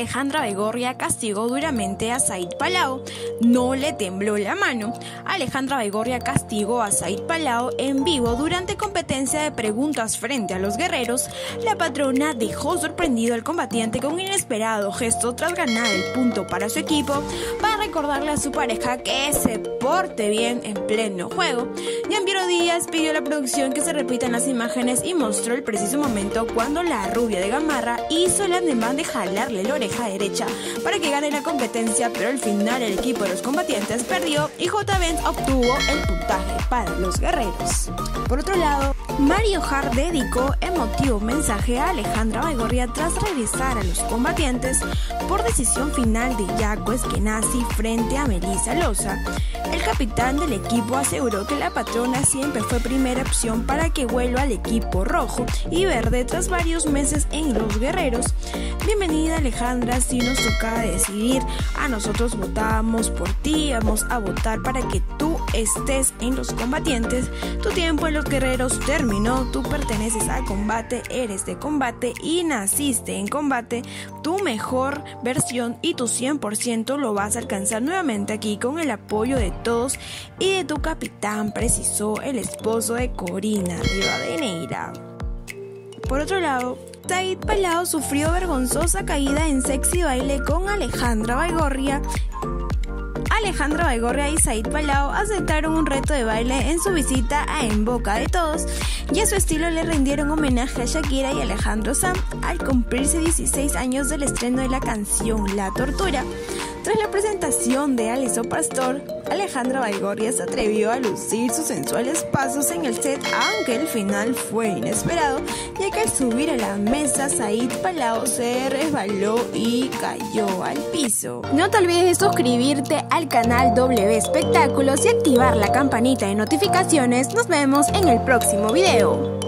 Alejandra Begorria castigó duramente a Said Palau. No le tembló la mano. Alejandra Begorria castigó a Said Palau en vivo durante competencia de preguntas frente a los guerreros. La patrona dejó sorprendido al combatiente con un inesperado gesto tras ganar el punto para su equipo recordarle a su pareja que se porte bien en pleno juego. Yampiero Díaz pidió a la producción que se repitan las imágenes y mostró el preciso momento cuando la rubia de Gamarra hizo el ademán de jalarle la oreja derecha para que gane la competencia, pero al final el equipo de los combatientes perdió y J. obtuvo el puntaje para los guerreros. Por otro lado, Mario Hart dedicó emotivo mensaje a Alejandra Baigorria tras regresar a los combatientes por decisión final de Jaco Eskenazi frente a Melissa Loza. El capitán del equipo aseguró que la patrona siempre fue primera opción para que vuelva al equipo rojo y verde tras varios meses en los guerreros. Bienvenida Alejandra, si nos toca decidir, a nosotros votábamos por ti, vamos a votar para que tú estés en los combatientes. Tu tiempo en los guerreros terminó, tú perteneces al combate, eres de combate y naciste en combate. Tu mejor versión y tu 100% lo vas a alcanzar nuevamente aquí con el apoyo de todos y de tu capitán, precisó el esposo de Corina Rivadeneira. Por otro lado, Said Palao sufrió vergonzosa caída en sexy baile con Alejandra Baigorria Alejandra Baigorria y Said Palao aceptaron un reto de baile en su visita a En Boca de Todos y a su estilo le rindieron homenaje a Shakira y Alejandro Sam al cumplirse 16 años del estreno de la canción La Tortura. Tras la presentación de Aliso Pastor, Alejandra Baigorria se atrevió a lucir sus sensuales pasos en el set, aunque el final fue inesperado, ya que al subir a la mesa, Said Palao se resbaló y cayó al piso. No te olvides de suscribirte al canal W Espectáculos y activar la campanita de notificaciones. Nos vemos en el próximo video.